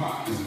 Five.